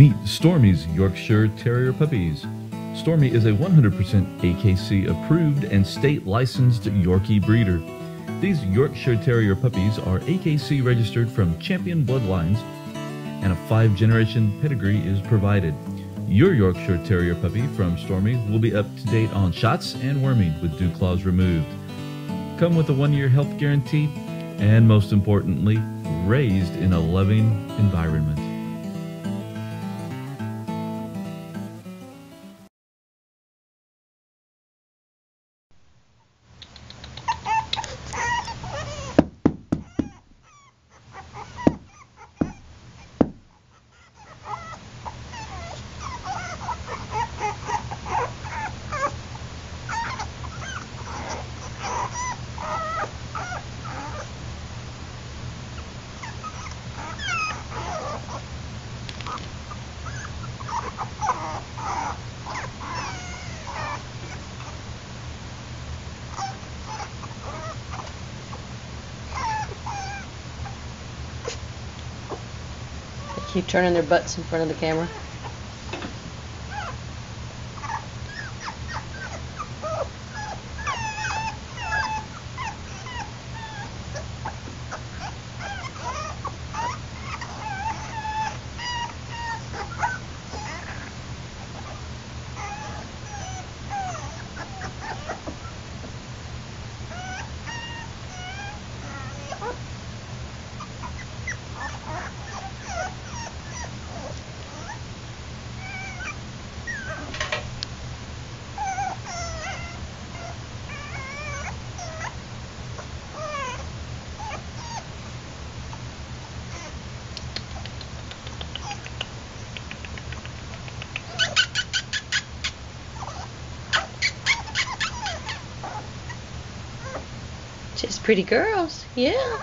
Meet Stormy's Yorkshire Terrier puppies. Stormy is a 100% AKC approved and state licensed Yorkie breeder. These Yorkshire Terrier puppies are AKC registered from champion bloodlines and a five generation pedigree is provided. Your Yorkshire Terrier puppy from Stormy will be up to date on shots and worming with dew claws removed. Come with a one year health guarantee and, most importantly, raised in a loving environment. Keep turning their butts in front of the camera. Just pretty girls, yeah.